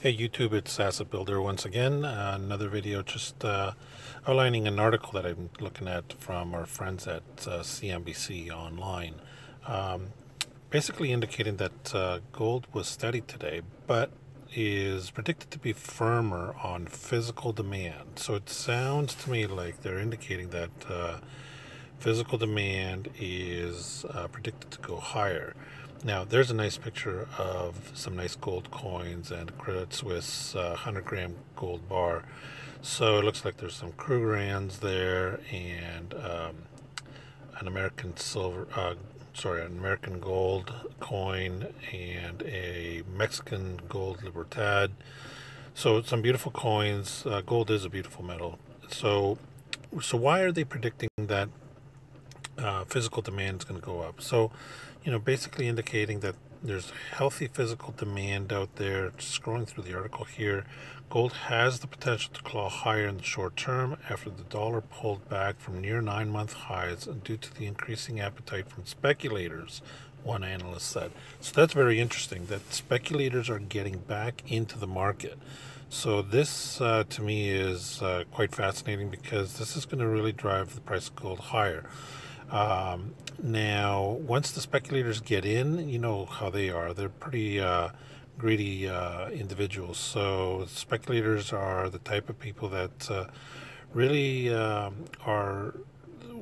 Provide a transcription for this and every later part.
Hey YouTube, it's Asset Builder once again. Uh, another video just uh, outlining an article that I'm looking at from our friends at uh, CNBC Online. Um, basically indicating that uh, gold was steady today, but is predicted to be firmer on physical demand. So it sounds to me like they're indicating that uh, physical demand is uh, predicted to go higher. Now, there's a nice picture of some nice gold coins and Credit Suisse uh, 100 gram gold bar. So it looks like there's some Krugerrands there and um, an American silver, uh, sorry, an American gold coin and a Mexican gold Libertad. So some beautiful coins. Uh, gold is a beautiful metal. So, so why are they predicting that uh, physical demand is going to go up. So, you know, basically indicating that there's healthy physical demand out there. Scrolling through the article here, gold has the potential to claw higher in the short term after the dollar pulled back from near nine month highs due to the increasing appetite from speculators, one analyst said. So that's very interesting that speculators are getting back into the market. So this, uh, to me, is uh, quite fascinating because this is going to really drive the price of gold higher. Um, now, once the speculators get in, you know how they are. They're pretty uh, greedy uh, individuals. So, speculators are the type of people that uh, really um, are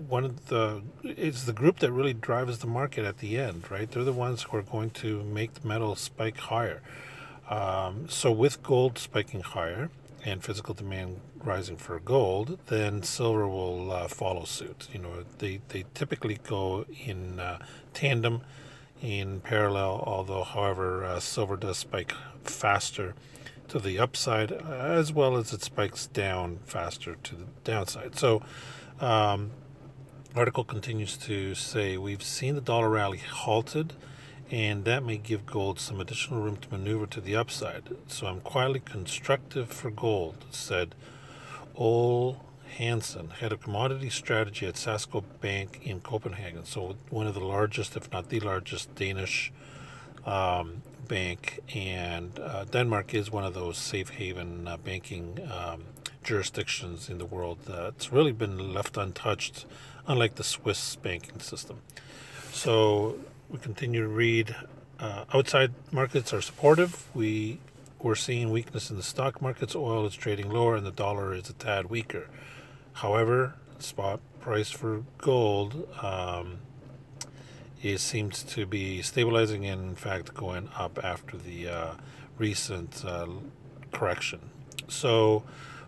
one of the it's the group that really drives the market at the end right they're the ones who are going to make the metal spike higher um, so with gold spiking higher and physical demand rising for gold, then silver will uh, follow suit. You know, they, they typically go in uh, tandem, in parallel, although, however, uh, silver does spike faster to the upside as well as it spikes down faster to the downside. So, um, article continues to say we've seen the dollar rally halted and that may give gold some additional room to maneuver to the upside. So I'm quietly constructive for gold, said Ole Hansen, head of commodity strategy at Saxo Bank in Copenhagen. So one of the largest, if not the largest, Danish um, bank, and uh, Denmark is one of those safe haven uh, banking um, jurisdictions in the world that's really been left untouched, unlike the Swiss banking system. So we continue to read. Uh, outside markets are supportive. We we're seeing weakness in the stock markets. Oil is trading lower, and the dollar is a tad weaker. However, spot price for gold um, it seems to be stabilizing and, in fact, going up after the uh, recent uh, correction. So,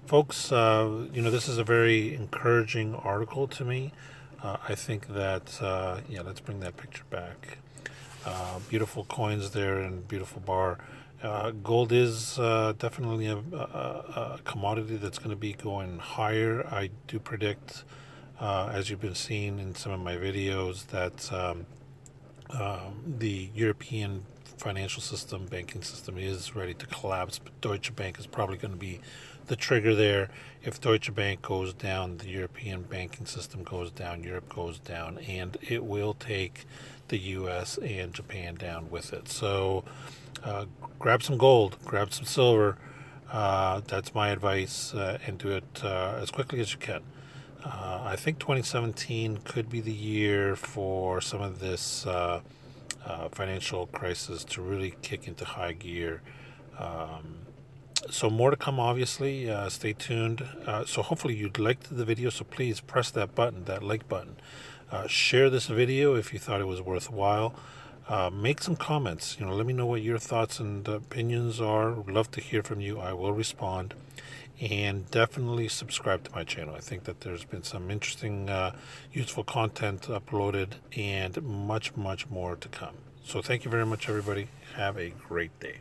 folks, uh, you know, this is a very encouraging article to me. Uh, I think that, uh, yeah, let's bring that picture back. Uh, beautiful coins there and beautiful bar. Uh, gold is uh, definitely a, a, a, commodity that's going to be going higher. I do predict, uh, as you've been seeing in some of my videos, that um, um, the European financial system, banking system is ready to collapse. But Deutsche Bank is probably going to be the trigger there. If Deutsche Bank goes down, the European banking system goes down, Europe goes down, and it will take the U.S. and Japan down with it. So uh, grab some gold, grab some silver. Uh, that's my advice, uh, and do it uh, as quickly as you can. Uh, I think 2017 could be the year for some of this uh, financial crisis to really kick into high gear. Um, so more to come obviously. Uh, stay tuned. Uh, so hopefully you liked the video so please press that button that like button. Uh, share this video if you thought it was worthwhile uh, make some comments. You know let me know what your thoughts and opinions are. Would love to hear from you. I will respond. And definitely subscribe to my channel. I think that there's been some interesting uh, useful content uploaded and much much more to come. So thank you very much everybody. Have a great day